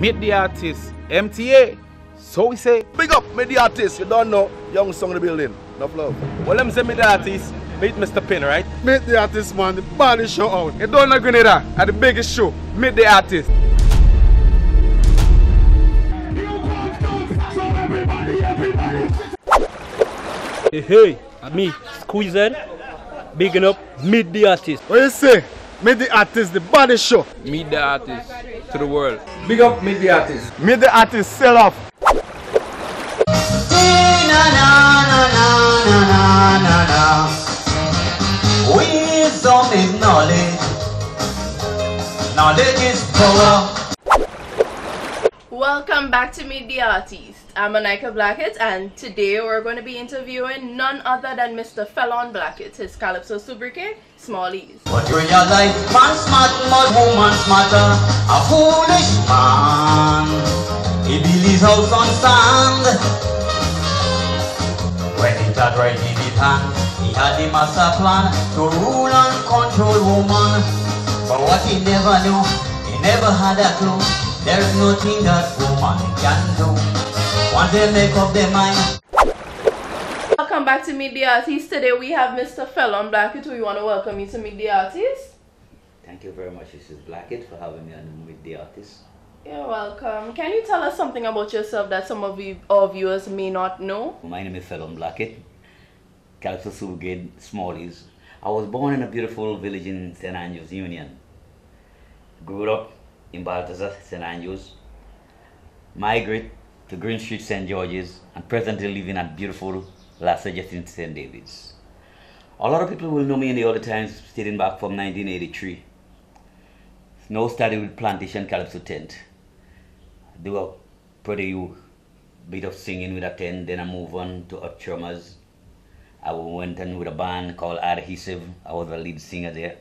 Meet the artist, MTA. So we say, Big up, meet the artist. You don't know. Young song in the building. No love. well, let me say meet the artist, meet Mr. Pin, right? Meet the artist, man. The body show out. You don't know Grenada at the biggest show. Meet the artist. Hey, hey, me, Squeezing, bigging up, meet the artist. What you say? Meet the artist, the body show. Meet the artist to the world. Big up, meet the artist. Meet the artist, sell off. Wisdom is knowledge. Knowledge is power. Welcome back to Meet the Artist. I'm Anika Blackett and today we're going to be interviewing none other than Mr. Felon Blackett, his Calypso sobriquet, Smallies. But your life, man smart, but woman smarter. Uh, a foolish man. He built his house on sand. When it had right in his hand, he had the master plan to rule and control woman. But what he never knew, he never had a clue. There's nothing that woman can do. Once they make up their mind, back to Meet the Artist. Today we have Mr. Felon Blackett who we want to welcome you to Meet the Artist. Thank you very much, Mrs. Blackett, for having me on with the artist. You're welcome. Can you tell us something about yourself that some of you, our viewers may not know? My name is Felon Blackett, Calypso Surrogate Smallies. I was born in a beautiful village in St. Andrews Union. Grew up in Balthazar, St. Andrews. Migrate to Green Street, St. George's, and presently living at beautiful La Sagesse in St. David's. A lot of people will know me in the other times, stating back from 1983. No started with Plantation Calypso tent. do a pretty bit of singing with a tent, then I move on to Hot Chummers. I went in with a band called Adhesive. I was the lead singer there.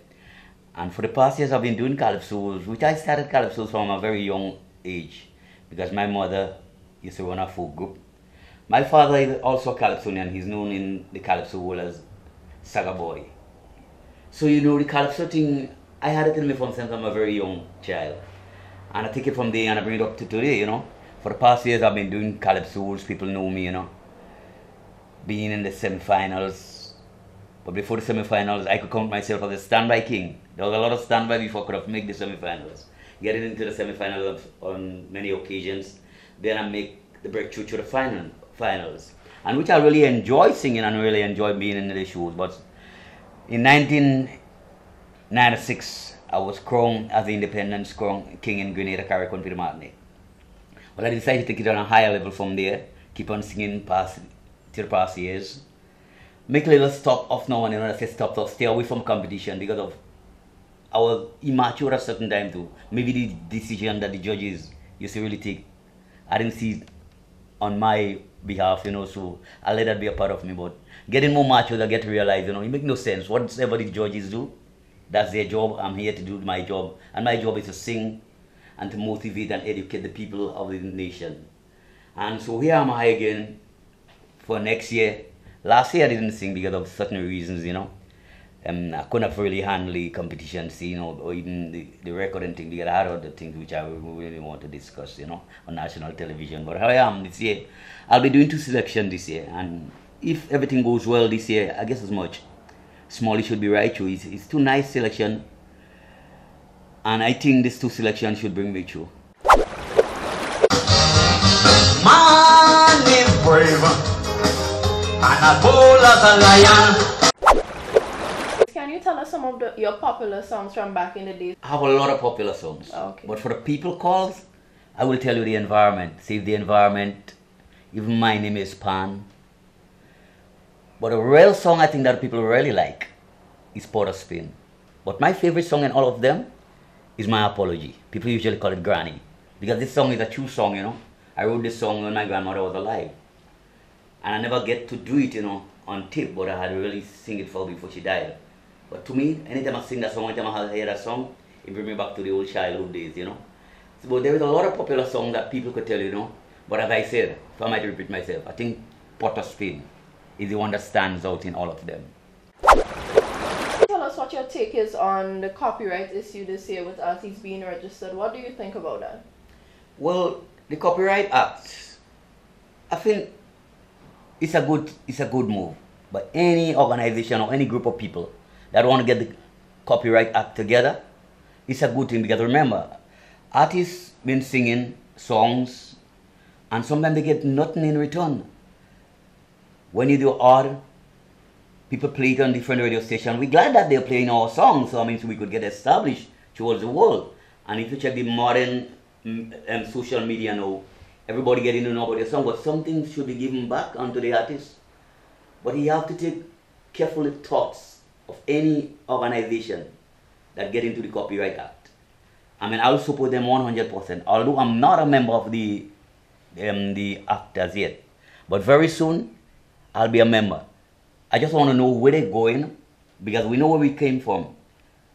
And for the past years, I've been doing calypsos, which I started calypsos from a very young age because my mother used to run a folk group. My father is also a calypsonian. He's known in the calypso world as Saga Boy. So, you know, the calypso thing, I had it in me from since I'm a very young child. And I take it from there and I bring it up to today, you know. For the past years, I've been doing calypsos. People know me, you know. Being in the semifinals. But before the semifinals, I could count myself as a standby king. There was a lot of standby before I could have made the semifinals. Getting into the semifinals on many occasions. Then I make the breakthrough to the final, finals. And which I really enjoy singing and really enjoy being in the shows. But in 1996, I was crowned as the independent King in Grenada, Carrick County, Martinique. Well, I decided to take it on a higher level from there, keep on singing past, till past years. Make a little stop off now and then I say stop, so stay away from competition because of I was immature at certain time too. Maybe the decision that the judges used to really take, I didn't see on my behalf, you know, so I let that be a part of me. But getting more mature, I get to realize, you know, it makes no sense. Whatever the judges do, that's their job. I'm here to do my job. And my job is to sing and to motivate and educate the people of the nation. And so here am I again for next year. Last year I didn't sing because of certain reasons, you know. Um, I couldn't really handle the competition scene or, or even the, the recording thing I had other things which I really want to discuss, you know, on national television. But here I am this year. I'll be doing two selections this year. And if everything goes well this year, I guess as much. Smalley should be right through. It's, it's two nice selection. And I think these two selections should bring me through. man is brave. And as bold as a lion. Tell us some of the, your popular songs from back in the days? I have a lot of popular songs. Ah, okay. But for the people calls, I will tell you the environment. Save the environment. Even my name is Pan. But a real song I think that people really like is Port of Spain. But my favorite song in all of them is My Apology. People usually call it Granny. Because this song is a true song, you know. I wrote this song when my grandmother was alive. And I never get to do it, you know, on tape, but I had really sing it for her before she died. But to me, anytime I sing that song, anytime I hear that song, it brings me back to the old childhood days, you know. So, but there is a lot of popular songs that people could tell you, you know. But as I said, if I might repeat myself, I think Port of Spain is the one that stands out in all of them. Tell us what your take is on the copyright issue this year with artists being registered. What do you think about that? Well, the Copyright Act, I think it's a good it's a good move. But any organization or any group of people that want to get the Copyright Act together, it's a good thing because remember, artists been singing songs and sometimes they get nothing in return. When you do art, people play it on different radio stations. We're glad that they're playing our songs, so I mean we could get established towards the world. And if you check the modern mm, um, social media now, everybody getting to know about your song, but something should be given back onto the artist. But you have to take careful thoughts of any organization that get into the Copyright Act. I mean, I'll support them 100%, although I'm not a member of the, um, the act as yet. But very soon, I'll be a member. I just want to know where they're going, because we know where we came from,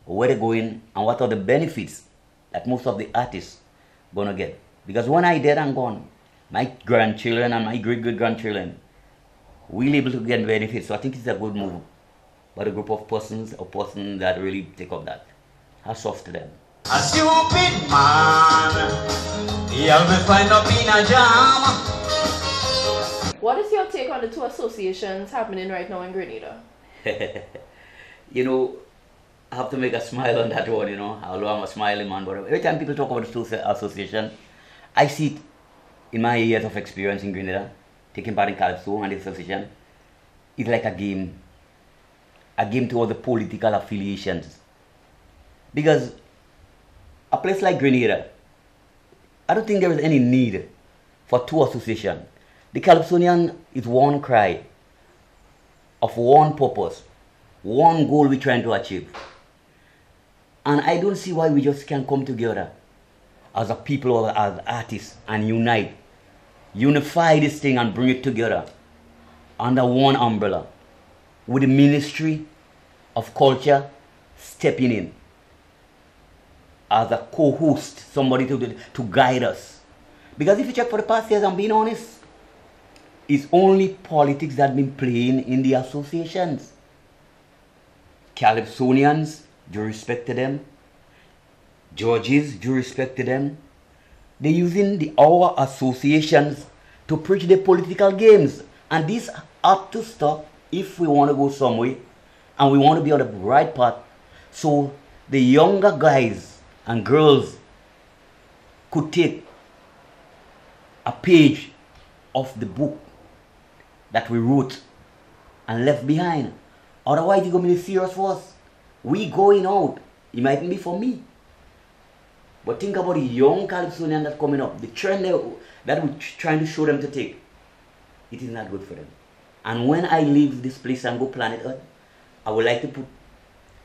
where they're going, and what are the benefits that most of the artists gonna get. Because when I dead and gone, my grandchildren and my great great grandchildren will be able to get benefits. So I think it's a good move by a group of persons or persons that really take up that. Hats off to them. A stupid man, he'll be find up in a jam. What is your take on the two associations happening right now in Grenada? you know, I have to make a smile on that one, you know, although I'm a smiling man, but every time people talk about the two association, I see it in my years of experience in Grenada, taking part in Calypso and the association, it's like a game, a game towards the political affiliations. Because a place like Grenada, I don't think there is any need for two associations. The Calypsonian is one cry of one purpose, one goal we're trying to achieve. And I don't see why we just can't come together as a people or as artists and unite. Unify this thing and bring it together under one umbrella with the Ministry of Culture stepping in as a co-host, somebody to, to guide us. Because if you check for the past years, I'm being honest, it's only politics that been playing in the associations. Calypsonians, due respect to them. Georges, due respect to them. They're using the our associations to preach their political games. And this have to stop if we want to go somewhere and we want to be on the right path. So the younger guys and girls could take a page of the book that we wrote and left behind. Otherwise, it's going to be serious for us. We going out. It mightn't be for me. But think about the young Calypsonian that's coming up. The trend that we're trying to show them to take. It is not good for them. And when I leave this place and go planet Earth, I would like to put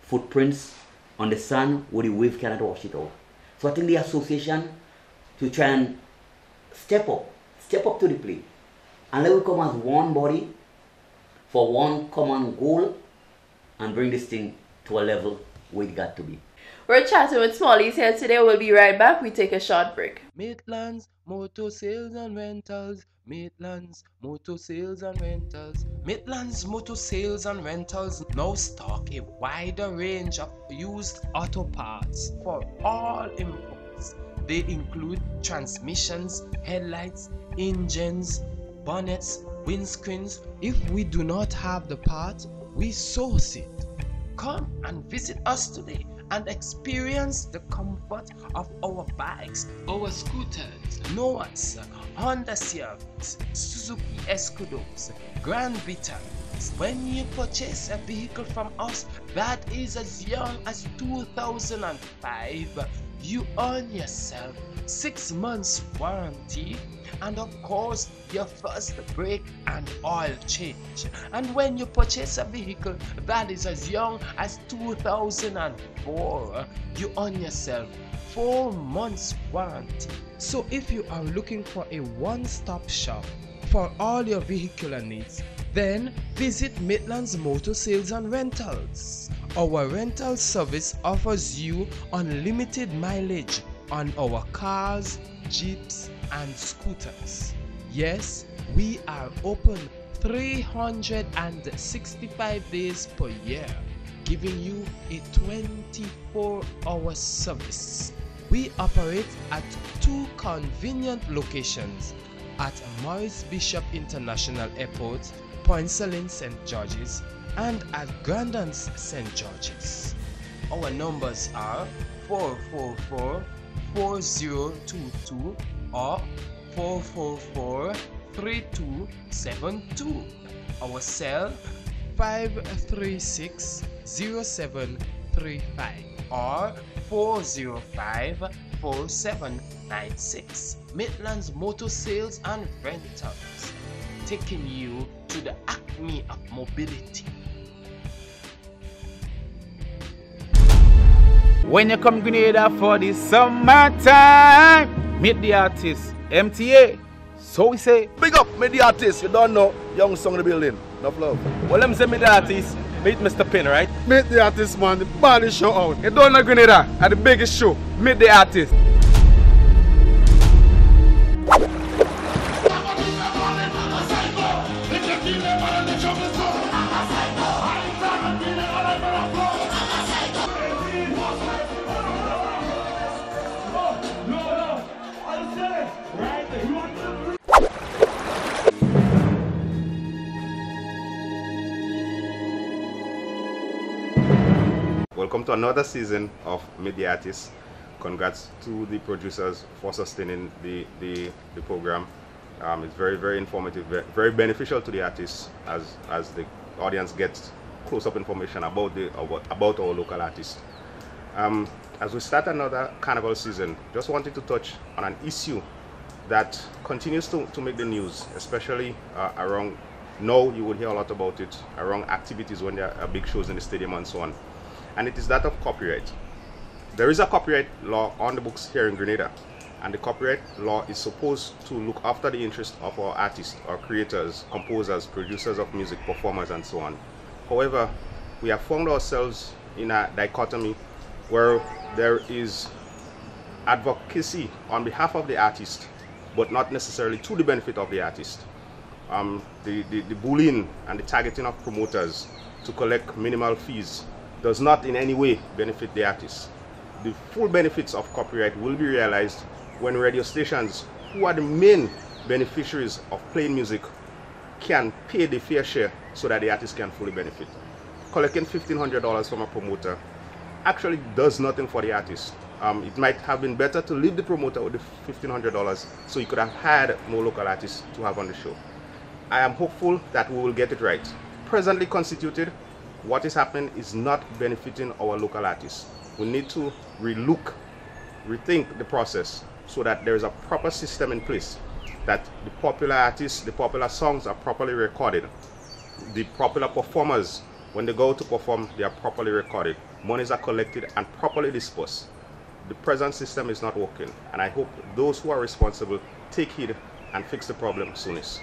footprints on the sun where the wave cannot wash it off. So I think the association to try and step up, step up to the plate. And let we come as one body for one common goal and bring this thing to a level where it got to be. We're chatting with Smallies here today. We'll be right back. We take a short break. Maitlands, motor sales and rentals. Maitlands, motor sales and rentals. Maitlands Motor Sales and Rentals now stock a wider range of used auto parts for all imports. They include transmissions, headlights, engines, bonnets, windscreens. If we do not have the part, we source it. Come and visit us today and experience the comfort of our bikes, our scooters, Noahs, Honda CRVs, Suzuki Escudos, Grand Vitaras. When you purchase a vehicle from us that is as young as 2005, you earn yourself 6 months warranty and of course your first brake and oil change. And when you purchase a vehicle that is as young as 2004, you earn yourself 4 months warranty. So if you are looking for a one-stop shop for all your vehicular needs, then visit Maitlands Motor Sales and Rentals. Our rental service offers you unlimited mileage on our cars, jeeps, and scooters. Yes, we are open 365 days per year, giving you a 24 hour service. We operate at two convenient locations at Maurice Bishop International Airport, Point St. George's, and at Grand Anse St. George's. Our numbers are 444 4022 or 444 3272. Our cell 536 0735 or 405 4796. Maitland's Motor Sales and Rentals, taking you to the acme of mobility. When you come Grenada for the summertime, meet the artist MTA. So we say, Big up, meet the artist. You don't know, young song in the building. Enough love. well, let me say meet the artist, meet Mr. Pin, right? Meet the artist, man. The body show out. You don't know Grenada at the biggest show, meet the artist. Welcome to another season of Meet the Artist. Congrats to the producers for sustaining the, the, the program. Um, it's very, very informative, very, beneficial to the artists as, as the audience gets close-up information about, the, about, about our local artists. Um, as we start another carnival season, just wanted to touch on an issue that continues to, to make the news, especially uh, around now you will hear a lot about it around activities when there are big shows in the stadium and so on. And it is that of copyright. There is a copyright law on the books here in Grenada, and the copyright law is supposed to look after the interest of our artists, our creators, composers, producers of music, performers, and so on. However, we have found ourselves in a dichotomy where there is advocacy on behalf of the artist, but not necessarily to the benefit of the artist. Um, the, the, the bullying and the targeting of promoters to collect minimal fees does not in any way benefit the artist. The full benefits of copyright will be realized when radio stations, who are the main beneficiaries of playing music, can pay the fair share so that the artist can fully benefit. Collecting $1,500 from a promoter actually does nothing for the artist. Um, it might have been better to leave the promoter with the $1,500 so he could have had more local artists to have on the show. I am hopeful that we will get it right. Presently constituted, what is happening is not benefiting our local artists. We need to relook, rethink the process so that there is a proper system in place that the popular artists, the popular songs are properly recorded. The popular performers, when they go to perform, they are properly recorded. Monies are collected and properly dispersed. The present system is not working, and I hope those who are responsible take heed and fix the problem soonest.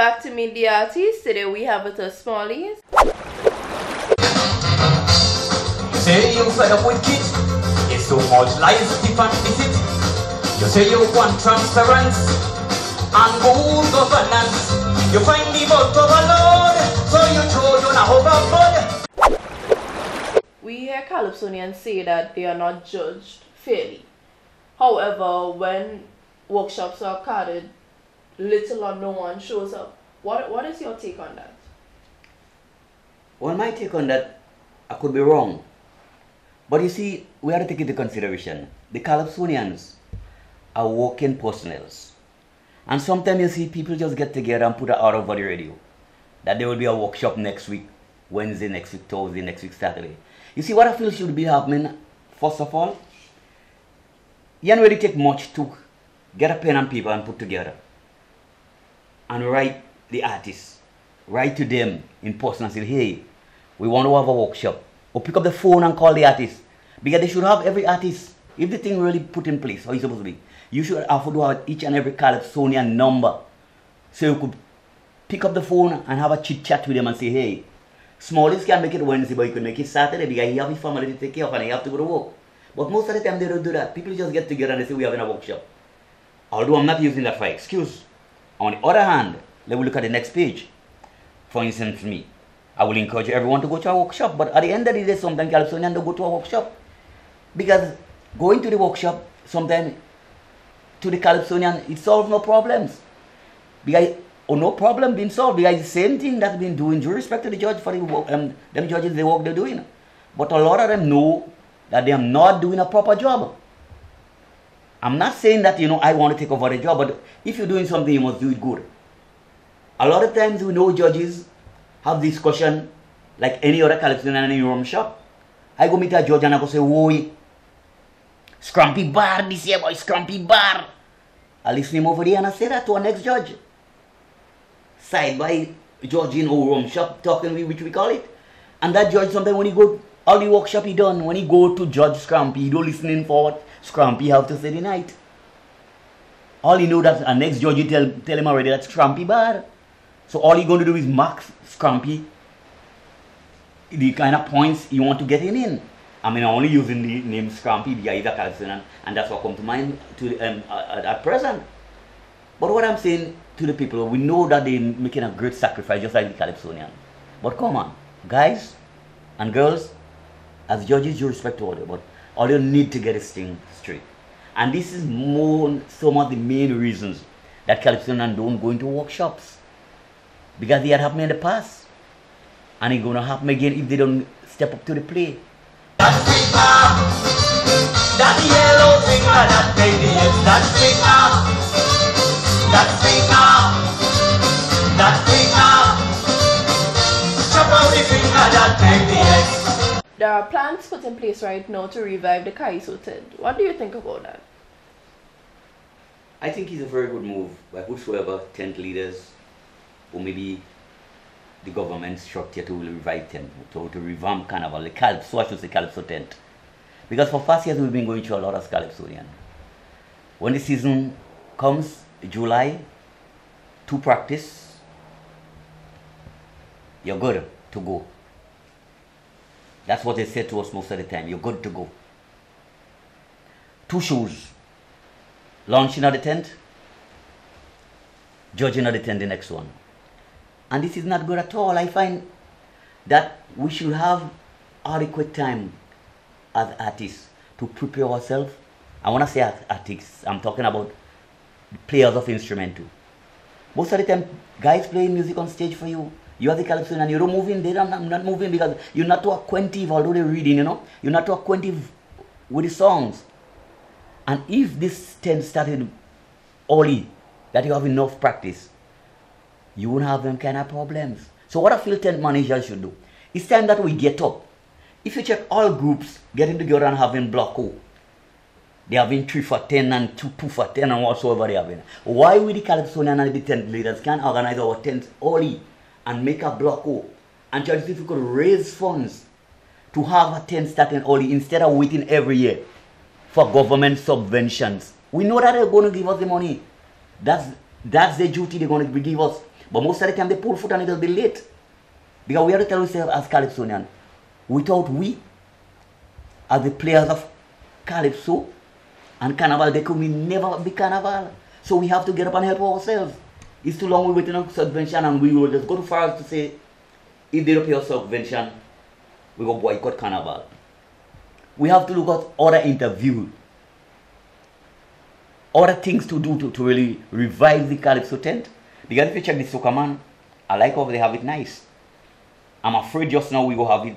Back to Meet the Artist. Today we have with us Smallies. Say you fed up with kids, it's so much lies deep and visit. You say you want transparency and good governance. You find the boat overload, so you throw you now overboard. We hear Calypsonians say that they are not judged fairly. However, when workshops are carded, little or no one shows up. What What is your take on that? Well, my take on that, I could be wrong. But you see, we have to take into consideration the Calypsonians are working personnels. And sometimes you see people just get together and put out over the radio that there will be a workshop next week, Wednesday, next week, Thursday, next week, Saturday. You see, what I feel should be happening, first of all, you don't really take much to get a pen and paper and put together and write the artists, write to them in person and say, hey, we want to have a workshop. Or pick up the phone and call the artist. Because they should have every artist, if the thing really put in place, how it's supposed to be, you should have to have each and every Calypsonian number. So you could pick up the phone and have a chit chat with them and say, hey, Smallies can make it Wednesday, but you can make it Saturday because he have his family to take care of and he have to go to work. But most of the time they don't do that. People just get together and they say, we're having a workshop. Although I'm not using that for excuse. On the other hand, let me look at the next page. For instance, me, I will encourage everyone to go to a workshop. But at the end of the day, sometimes Calypsonian don't go to a workshop. Because going to the workshop, sometimes to the Calypsonian, it solves no problems. Because or no problem being solved. Because the same thing that's been doing, due respect to the judge for the um, them judges, the work they're doing. But a lot of them know that they are not doing a proper job. I'm not saying that, you know, I want to take over the job, but if you're doing something, you must do it good. A lot of times we know judges have discussion like any other Calypsonian in any room shop. I go meet a judge and I go say, whoa, scrumpy bar this year, boy, scrumpy bar. I listen him over there and I say that to our next judge. Side by judge in our room shop, talking which we call it. And that judge sometimes when he go, all the workshop he done, when he go to judge Scrumpy, he don't listening for Scrumpy have to say the night. All he know that a next judge tell, tell him already that Scrumpy bad. So all he going to do is mark Scrumpy the kind of points you want to get him in. I mean, I'm only using the name because he's a Calypsonian, and that's what come to mind to um, uh, at present. But what I'm saying to the people, we know that they're making a great sacrifice, just like the Calypsonian. But come on, guys and girls, as judges, you respect order, but all you need to get this thing straight. And this is more some of the main reasons that Calypsonian don't go into workshops. Because they had happened in the past. And it's gonna happen again if they don't step up to the plate. That finger, that finger, chop out the finger, that baby is. There are plans put in place right now to revive the Kaiso tent. What do you think about that? I think it's a very good move by whosoever tent leaders or maybe the government structure to revive tent, to, to revamp Carnival, the Calypso, I should say Calypso tent. Because for past years we've been going through a lot of Calypsonian. When the season comes, July, to practice, you're good to go. That's what they say to us most of the time, you're good to go. Two shoes. launching at the tent, judging at the tent the next one. And this is not good at all. I find that we should have adequate time as artists to prepare ourselves. I want to say as artists, I'm talking about players of instrument too. Most of the time, guys playing music on stage for you. You have the calypso and you're moving, they're not, not moving because you're not too acquainted, they're reading, you know. You're not too acquainted with the songs. And if this tent started early, that you have enough practice, you won't have them kind of problems. So what a field tent manager should do, it's time that we get up. If you check all groups getting together and having block O, they having 3 for 10 and 2, 2 for 10 and whatsoever they having. Why we the Calypsonian and the tent leaders can't organize our tents early and make a block O and try to if could raise funds to have a tent starting early instead of waiting every year for government subventions. We know that they're going to give us the money. That's that's the duty they're going to give us. But most of the time they pull foot and it'll be late. Because we have to tell ourselves as Calypsonian, without we, as the players of Calypso and Carnival, they could never be Carnival. So we have to get up and help ourselves. It's too long we waiting on subvention and we will just go too far to say, if they don't pay us subvention, we go boycott Carnival. We have to look at other interviews, other things to do to, to really revive the Calypso tent. Because if you check the Soca Man, I like how they have it nice. I'm afraid just now we will have it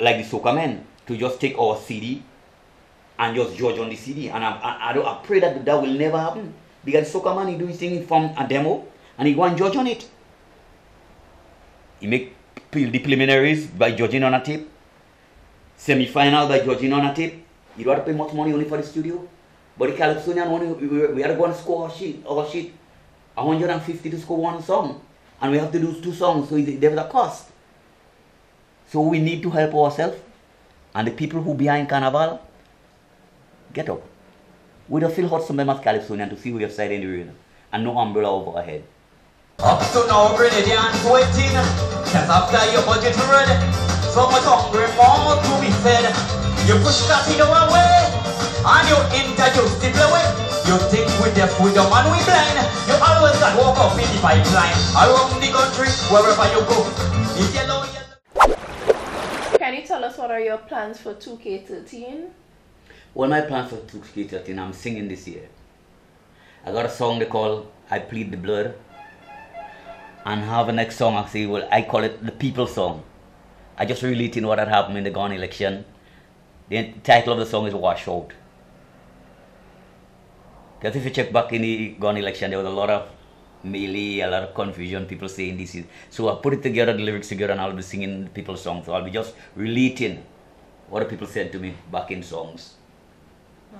like the Soca Men to just take our CD and just judge on the CD. And I, I, I, I pray that that will never happen. Because Soca Man, he do his thing from a demo and he go and judge on it. He make the preliminaries by judging on a tape, semi-final by judging on a tape. You don't have to pay much money only for the studio. But the Calypsonian one, we, we, had to go and score our sheet, our sheet. 150 to score one song. And we have to do two songs, so it- there's a cost. So we need to help ourselves. And the people who behind Carnival, get up. We don't feel hot sometimes as Calypsonian to see we have side in the rain. And no umbrella over our head. Up to now, Grenadians waiting. Cause after your budget ready, so much hungry more to be fed. You push casino away, and you introduce the way. You think with the freedom and we blind. You always got walk up in the pipeline. Around the country, wherever you go. It's yellow, yellow. Can you tell us what are your plans for 2K13? Well, my plan for 2K13, I'm singing this year. I got a song they call I Plead the Blood. And have a next song, I say, well, I call it the People Song. I just relating what had happened in the Ghana election. The title of the song is Wash Out. Because if you check back in the Ghana election, there was a lot of melee, a lot of confusion, people saying this is. So I put it together, the lyrics together, and I'll be singing the people's songs. So I'll be just relating what the people said to me back in songs.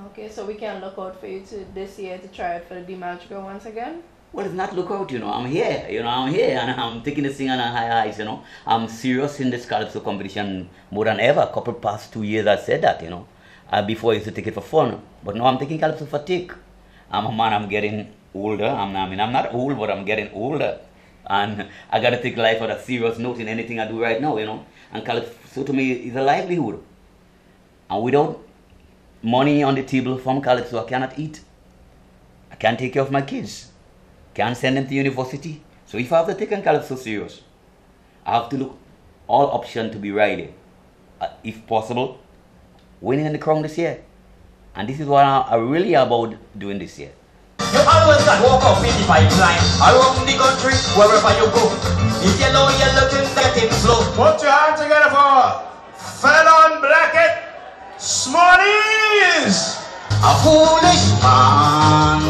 Okay, so we can look out for you to this year to try it for the Dimagico once again? Well, it's not look out, you know. I'm here, you know. I'm here, and I'm taking this thing on a high highs, you know. I'm serious in this calypso competition more than ever. Couple past two years, I said that, you know. Uh, before I used to take it for fun, but now I'm taking calypso for. I'm a man. I'm getting older. I'm, I mean, I'm not old, but I'm getting older, and I gotta take life on a serious note in anything I do right now, you know. And calypso to me is a livelihood, and without money on the table from calypso, I cannot eat. I can't take care of my kids can't send them to university. So if I have to take Calypso serious, I have to look all options to be ready. Uh, if possible, winning in the crown this year. And this is what I, I really about doing this year. You always got walk up in the pipeline Around the country, wherever you go If yellow, yellow can get it slow Put your hands together for Fallon Blackett Smarties! A foolish man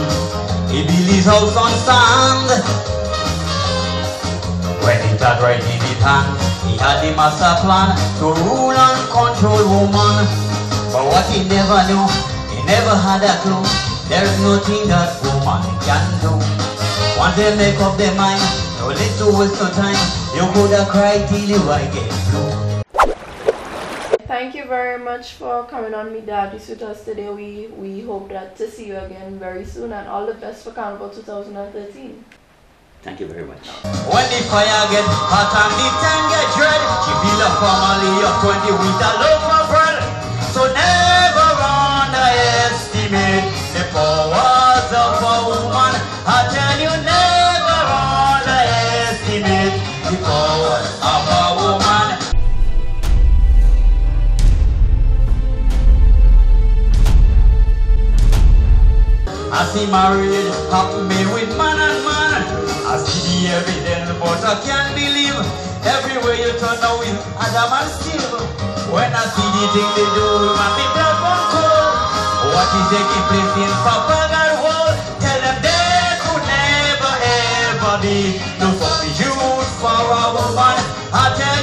he his house on sand. When he had right in his hand, he had the master plan to rule and control woman. But what he never knew, he never had a clue. There's nothing that woman can do. Once they make up their mind, no to waste no time. You could have cried till you I get blue. Thank you very much for coming on Me Daddies with us today. We we hope that to see you again very soon and all the best for Carnival 2013. Thank you very much. When the fire get hot and the time get dread, she build a family of 20 with a love See married, happy with man and man. I see the evidence, but I can't believe. Everywhere you turn now with Adam and Steve. When I see the thing they do, my blood one cold. What is taking place in Papagal world? Tell them they could never ever be no substitute for a woman. I tell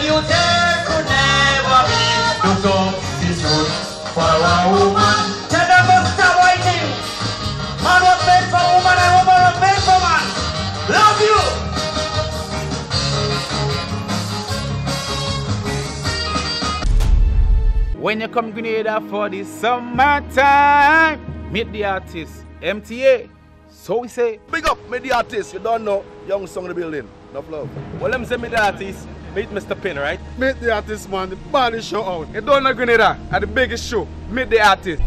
When you come Grenada for the summertime, meet the artist, MTA. So we say, Big up, meet the artist. You don't know, young song in the building. No love. well, let me say meet the artist, meet Mr. Pin, right? Meet the artist, man. The body show out. You don't know Grenada at the biggest show, meet the artist.